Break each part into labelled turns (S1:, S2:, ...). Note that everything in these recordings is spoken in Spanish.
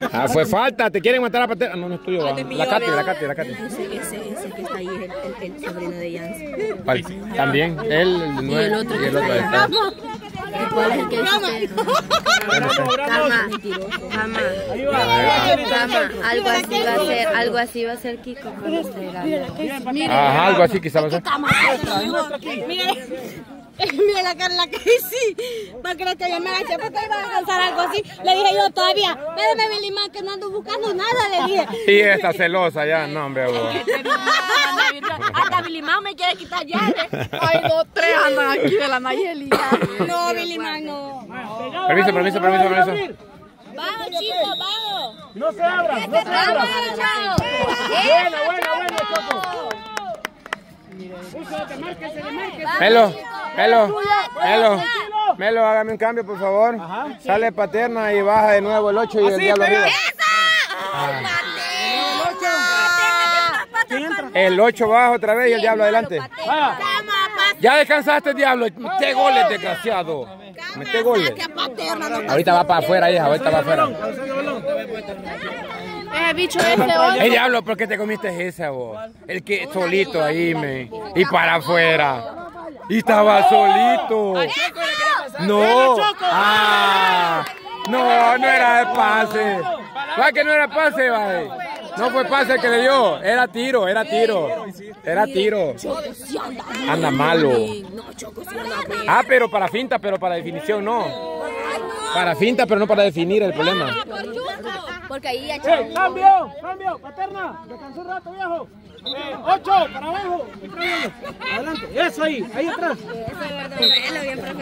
S1: Ah, fue falta, te quieren matar a Paterna. No, no es tuyo, va. La Katy, la Katy, la Katy.
S2: Ese, ese, ese que está ahí es el, el, el sobrino de Jans.
S1: También, él, el
S2: Y el otro
S1: y
S2: que
S1: el otro
S2: allá. ¿Cuál es el que dice usted?
S3: Jamás, jamás. Jamás. Algo así va a ser, algo así va a ser Kiko cuando grande.
S1: Ajá, algo así quizá va a ser.
S4: Mire la cara en la que sí. No creo que yo me agaché porque iba a alcanzar algo así. Le dije yo todavía, espérame, Billy Man, que no ando buscando nada, le dije.
S1: Y esta celosa ya, no, hombre.
S4: Hasta Billy Man me quiere quitar llave.
S5: Ay, no, tres andan aquí de la Nayeli.
S4: No, Billy Man, no.
S1: Permiso, permiso, permiso, permiso.
S4: Vamos, chicos, vamos.
S6: No se abra, no se abra. Buena, buena, buena, Choco.
S1: Melo, Melo, Melo, Melo, hágame un cambio, por favor. Sale paterna y baja de nuevo el 8 y el diablo arriba. El 8 baja otra vez y el diablo adelante. Ya descansaste, diablo. Mete goles, desgraciado. Mete goles. Ahorita va para afuera, hija. Ahorita va afuera.
S5: Ese bicho ese hoy.
S1: El diablo, ¿por qué te comiste ese vos? El que solito ahí, me. Y para afuera. Y estaba solito. No. Ah. No, no era de pase. Va que no era pase, va. No fue pase el que le dio. Era tiro, era tiro. Era tiro. Anda malo. Ah, pero para finta, pero para definición no. Para finta, pero no para definir el problema.
S2: Porque ahí ya
S6: Eh, cambio, cambio, paterna. Descansó un rato, viejo. Ocho, para abajo. Adelante, eso ahí, ahí atrás.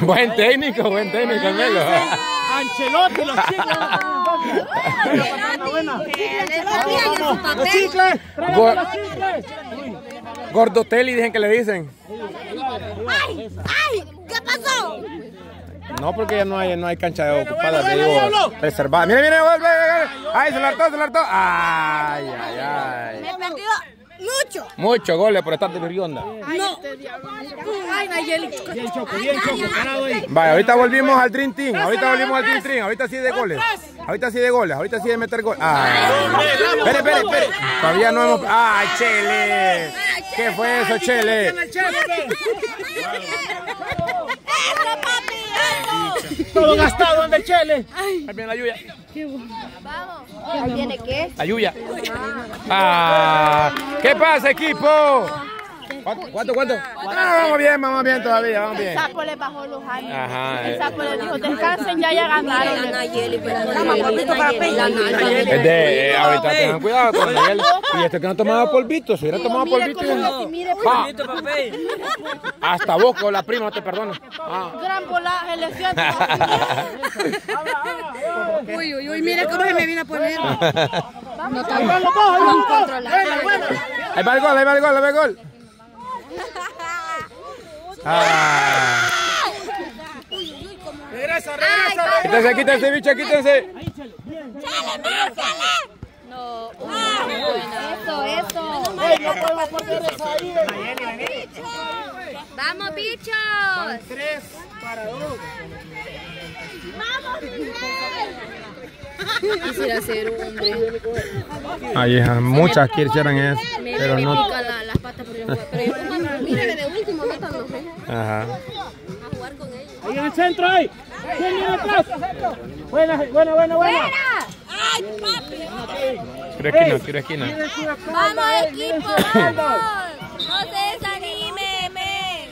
S1: Buen técnico, buen técnico, Melo.
S6: Ancelotti, los chicles. Los chicles.
S1: Gordotelli, dicen que le dicen.
S4: ¡Ay! ¡Ay! ¿Qué pasó?
S1: No, porque ya no hay, no hay cancha ocupada, te digo, preservada. Mira, mira, gol. Ay, se lo hartó, se lo hartó. Ay, ay, ay.
S4: Me perdió mucho.
S1: Muchos goles por estar de Berrionda.
S4: No.
S5: Ay, Nayeli.
S6: Bien, Choco, bien, Choco, parado ahí.
S1: Vaya, ahorita volvimos al Dream Team. Ahorita volvimos al Dream Team. Ahorita sí de goles. Ahorita sí de goles. Ahorita sí de meter goles. Ay. Espere, espere, espere. Todavía no hemos. ¡Ay, Chele! ¿Qué fue eso, Chele?
S6: Todo gastado en el chele.
S1: Ahí viene la lluvia.
S3: ¿Ahí viene qué?
S1: La lluvia. Ah, ¿Qué pasa, equipo? ¿Cuánto, cuánto? cuánto? Ah, vamos bien, vamos bien todavía, vamos bien.
S5: El sapo le bajó los ánimos.
S1: Ajá.
S5: El
S1: eh.
S5: sapo le dijo, descansen, ya ya ganaron.
S2: La Nayeli, pero la Nayeli. La Nayeli.
S1: Es de, eh, ahorita tengan cuidado con Miguel. Y este que no tomaba polvito, si hubiera tomado polvito. Ah, hasta vos con la prima no te perdono. Ah.
S5: Gran volaje, le siento.
S4: Uy, uy, uy, mire cómo se me vino a poner.
S6: Ahí
S1: va el gol, ahí va el gol, ahí va el gol. Ah.
S6: Regresa, regresa.
S1: Quítense, quítense, bicho, quítense.
S3: Eso, eso.
S6: No podemos perder esa ahí.
S3: Vamos, bichos.
S6: Tres para dos.
S2: Quisiera ser un hombre.
S1: Ay, hija, muchas quisieran eso,
S2: Me,
S1: pero
S2: me
S1: no.
S2: pica la- las patas no. Pero yo de métanos
S1: Ajá.
S2: a jugar con ellos.
S6: Ahí en el centro, ahí. ¿Quién viene atrás? Buena, buena, buena, buena.
S4: ¡Ay, papi!
S1: Tiro esquina, tiro esquina.
S4: ¡Vamos, equipo! ¡Vamos! ¡No se desanime, men!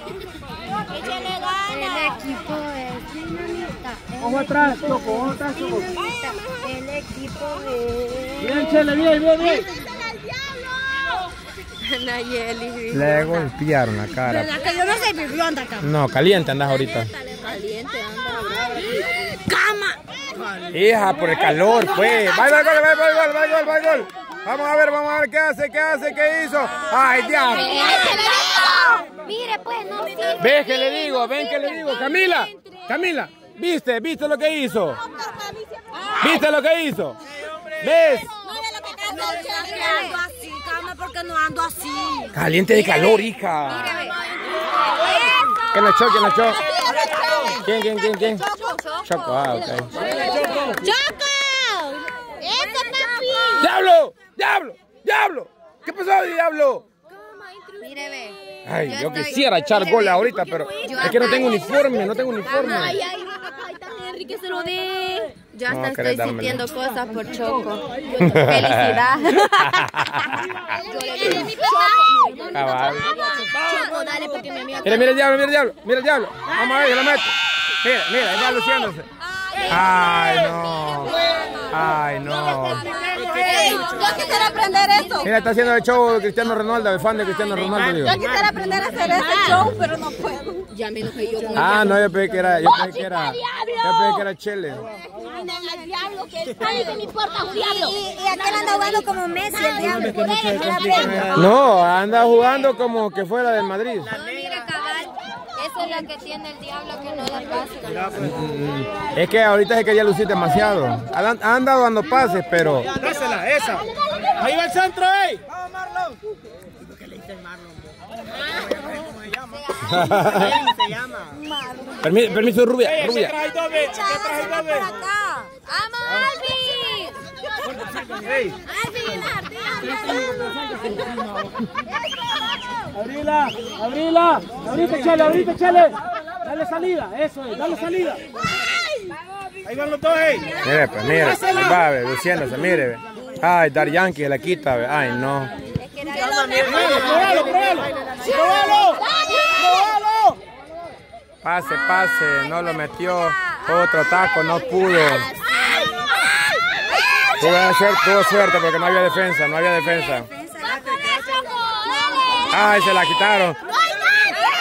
S4: ¡Échale
S3: El
S4: ganas!
S3: equipo es dinamita.
S6: Ojo atrás, Choco, ojo atrás, Choco.
S3: El equipo es...
S6: Bien, Chele, bien, bien, bien.
S2: Nayeli.
S1: Le golpearon la cara.
S4: ¿Verdad que yo no soy vivienda acá?
S1: No, caliente andas ahorita.
S2: Caliente, anda.
S4: ¡Cama!
S1: Hija, por el calor, pues. Va, va, gol, va, gol, va, el gol, va, el gol. Vamos a ver, vamos a ver qué hace, qué hace, qué hizo. Ay, diablo.
S3: Mire, pues, no sirve.
S1: ¿Ves que le digo? ¿Ven que le digo? Camila, Camila, ¿viste? ¿Viste lo que hizo? ¿Viste lo que hizo? ¿Ves?
S4: No cama, porque no ando así.
S1: Caliente de calor, hija. ¿Quién la echó? ¿Quién la echó? ¿Quién, quién, quién, quién? Choco, ah, ok.
S4: ¡Choco! ¡Eso!
S1: ¡Diablo! ¡Diablo! ¿Qué pasó, diablo?
S3: Mire, ve.
S1: Ay, yo
S3: estoy-
S1: quisiera echar
S3: ve.
S1: ahorita, pero
S3: Yo
S1: es que no tengo uniforme, no tengo uniforme.
S2: ay, ay, Enrique se lo dé.
S3: Yo hasta
S1: No,
S3: estoy sintiendo cosas por Choco. Felicidad.
S1: Cabal.
S2: Choco, dale porque mi amiga.
S1: Mira, mira el diablo, mira el diablo, mira el diablo. Vamos a ver, yo lo meto. Mira, mira, va luciéndose. Ay, no. Ay, no.
S4: Yo quisiera aprender eso.
S1: Mira, está haciendo el show de Cristiano Ronaldo, el fan de Cristiano Ronaldo, digo.
S4: Yo quisiera aprender a hacer ese show, pero no puedo.
S2: Ya me enojé yo con
S1: Ah, no, yo pensé que era, yo pensé que era, yo pensé que era Chele.
S4: al diablo que Ay, que me importa un diablo.
S3: Y aquel anda jugando como Messi, el diablo.
S1: No, anda jugando como que fuera del Madrid.
S3: Es lo que tiene el diablo que no le pasa.
S1: Es que ahorita se quería lucir demasiado. Han, han dado dando pases, pero
S6: Dásela, esa. Ahí va el centro, ey.
S1: Permi- permiso, rubia,
S6: Ey, aquí
S1: rubia.
S6: atrás hay doble. Aquí atrás hay doble.
S3: ¡Vamos, Alvin!
S6: Ey, abrila, abrila. Ahorita, chale, chale. Dale salida, eso es, dale salida. Ahí van los dos, ey.
S1: Mire, pues, mire, ahí va, ve, luciéndose, mire. ve. Ay, Dar Yankee se la quita, ve. ay, no.
S6: Pruébalo, pruébalo. Pruébalo. Pruébalo.
S1: Pase, pase, no lo metió. Otro taco, no pudo. Tuvo suerte, tuvo suerte porque no había defensa, no había defensa. Ay, se la quitaron.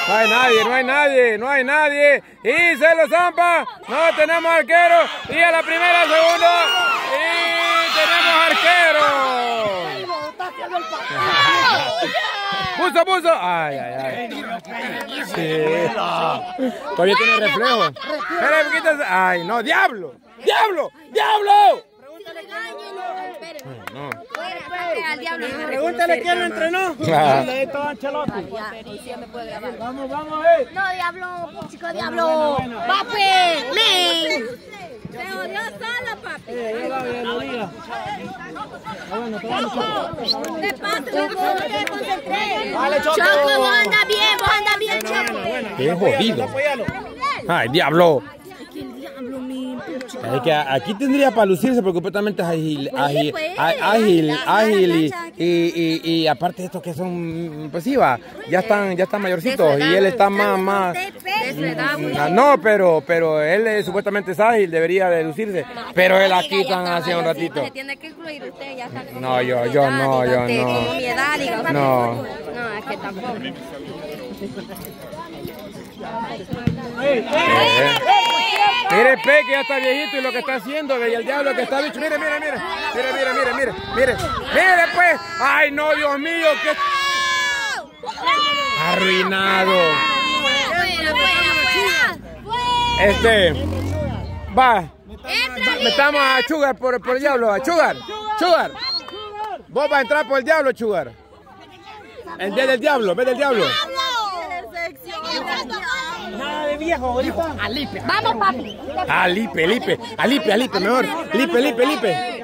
S1: No hay nadie, no hay nadie, no hay nadie. Y se lo zampa. No tenemos arquero. Y a la primera, segundo. Y tenemos arquero. Puso, puso. Ay, ay, ay. Sí. Todavía tiene reflejo. Ay, no, diablo. Diablo, diablo. No.
S3: Al diablo.
S6: Pregúntale quién lo entrenó. Vamos, vamos, ey.
S4: No, diablo, chico diablo. Papi, men. Se jodió sola, papi.
S6: Te Choco.
S4: Vos andas bien, vos andas bien, Choco.
S1: Qué jodido. Ay, diablo. Es que aquí tendría para lucirse porque completamente es ágil, ágil, á- ágil, ágil y, y, y, y aparte de estos que son, pues sí va, ya están, ya están mayorcitos y él está más, más. Ah, no, pero, pero él es, supuestamente es ágil, debería de lucirse, pero él aquí están hace un ratito.
S3: Se tiene que incluir usted, ya está como
S1: No, yo- yo no, yo. No. No,
S3: es que tampoco.
S1: Mire, Pe, que ya está viejito y lo que está haciendo, y el diablo que está bicho. Mire, mire, mire. Mire, mire, mire, mire, mire. Mire, pues. Ay, no, Dios mío, qué. Arruinado. Este. Va. Metamos a Chugar por, por el diablo. A Chugar. Chugar. Vos vas a entrar por el diablo, Chugar. El día del diablo, ve del diablo.
S6: De viejo, ahorita.
S4: Vamos, papi.
S1: Ah, Lipe, Lipe, a Lipe, a Lipe, mejor. Lipe, Lipe, Lipe.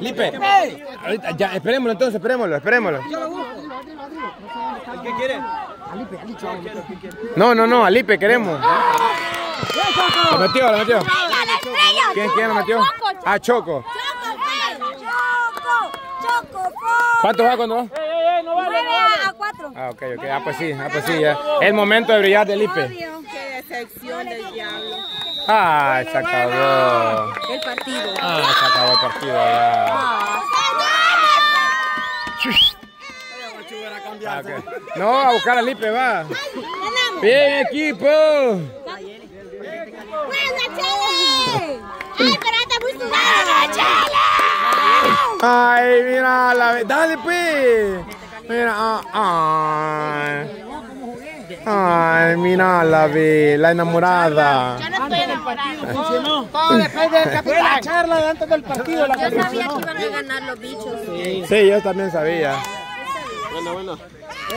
S1: Lipe. Ahorita, ya, esperémoslo entonces, esperémoslo, esperémoslo.
S6: ¿Qué quiere?
S1: No, no, no, a Lipe queremos. Lo metió, lo metió. ¿Quién, quién lo metió? Ah, Choco. ¿Cuánto va cuando va?
S6: Ey, ey, no vale, no vale.
S3: A cuatro.
S1: Ah, ok, ok. Ah, pues sí, ah, pues sí, ya. El momento de brillar de Lipe.
S4: Qué decepción del diablo.
S1: Ah, se acabó.
S3: El partido.
S1: Ah, se acabó el partido ya. Ah, ok. No, a buscar a Lipe, va. Bien, equipo.
S4: ¡Buena, Chele! ¡Ay, pero está muy sudado! ¡Chele!
S1: Ay, mira, la ve- Dale, pues. Mira, ah, ay. Ay, mira, la ve, la enamorada.
S6: Funcionó. Todo depende del capitán. Fue la charla de antes del partido la
S3: Yo sabía que iban a ganar los bichos.
S1: Sí, yo también sabía.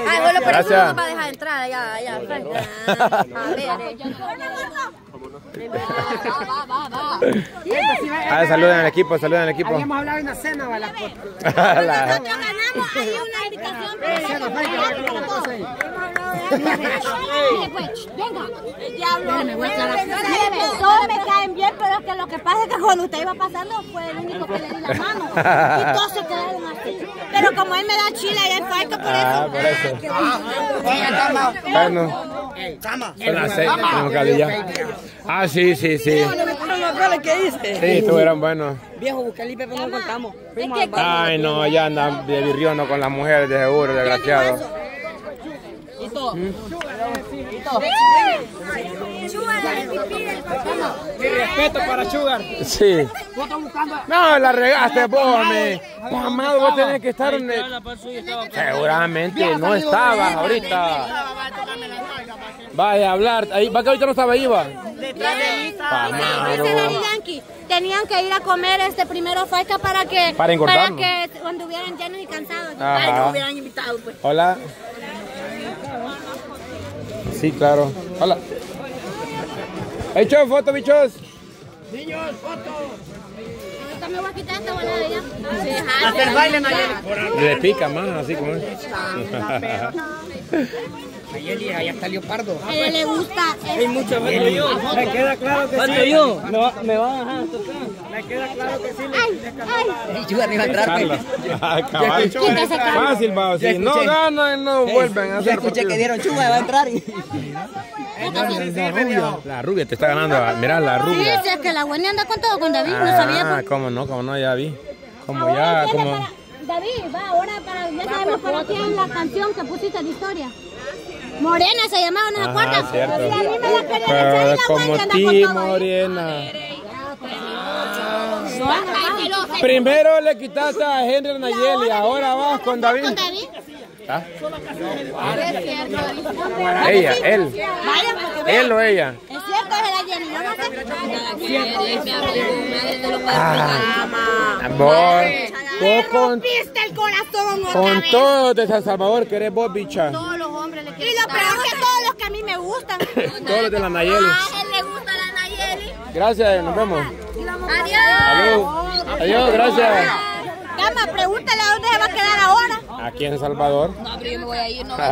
S3: Ay, bueno, pero eso
S1: Gracias.
S3: no nos va a dejar entrar allá, allá al frente. A ver, eh.
S1: Ah, saluden al equipo, saluden al equipo.
S7: Habíamos hablado en la cena, va la foto.
S1: La-
S4: Nosotros ganamos, hay una invitación Venga, el diablo. Todos me caen bien, pero es que lo que pasa es que cuando usted iba pasando fue el único que le di la mano. Y todos se quedaron así. Pero como él me da chile y el falta por
S1: Ah,
S4: eso.
S1: por eso. Bueno. Son las seis, ya. Ah, sí, sí, sí.
S7: ¿Qué hice?
S1: Sí, estuvieron buenos.
S7: Viejo, busqué el pero no bar.
S1: Ay, no, ya andan de birriono con las mujeres de seguro, desgraciado.
S6: Mi respeto para Sugar.
S1: Sí. No, la regaste vos, me. Amado, vos tenés que estar donde... Seguramente no estabas ahorita. Vaya a hablar. Ahí, va que ahorita no estaba ahí, va. Amado.
S4: Dice Daddy Yankee, Tenían que ir a comer este primero falta para que
S1: Para engordarnos.
S4: para que anduvieran llenos y cansados. Ay, no hubieran invitado pues.
S1: Hola. Sí, claro. Hola. Hecho foto, bichos.
S4: Ahorita me voy a quitar esta bola de allá.
S7: Hacer baile, Nayeli.
S1: Le pica más, así como es.
S7: Nayeli, allá está Leopardo.
S4: A ella le gusta.
S6: Hay mucho menos yo. Me queda claro que sí. yo? Me, va- a dejar tocar. Me queda claro que sí.
S4: Ay, ay.
S7: Yo arriba
S1: cabal.
S4: Quítese, Carlos.
S1: Fácil, va. Si no ganan, no vuelven a hacer
S7: escuché que dieron chuga, va a entrar.
S1: La rubia te está ganando. Mira, la
S4: Sí,
S1: rubia.
S4: si es que la buena anda con todo con David, no sabía.
S1: Ah,
S4: pues.
S1: cómo no, cómo no, ya vi. Como
S4: Ahora
S1: ya, como...
S4: para- David, va ahora para, ya sabemos para quién es la canción que pusiste de historia. Morena se llamaba, ¿no se
S1: Ajá,
S4: acuerdan?
S1: cierto.
S4: Y a mí me la querían echar y
S1: Pero
S4: la
S1: como
S4: anda
S1: ti,
S4: todo
S1: morena.
S4: No,
S1: Primero le quitaste a Henry Nayeli, ahora vas con David.
S4: con David.
S1: ¿Ah?
S4: Es cierto.
S1: Ella, él. Él o ella.
S4: Es cierto, es la Jenny, yo no sé.
S1: Ah, vos, vos con,
S4: el corazón otra
S1: con
S4: vez.
S1: todos de San Salvador querés vos, bicha.
S4: Y lo peor que todos los que a mí me gustan.
S1: Todos los de la Nayeli.
S4: A él le gusta la Nayeli.
S1: Gracias, nos vemos.
S4: Adiós.
S1: Adiós, gracias.
S4: Gama, pregúntale a dónde se va a quedar ahora.
S1: Aquí en Salvador.
S3: No, pero yo me voy a ir, no.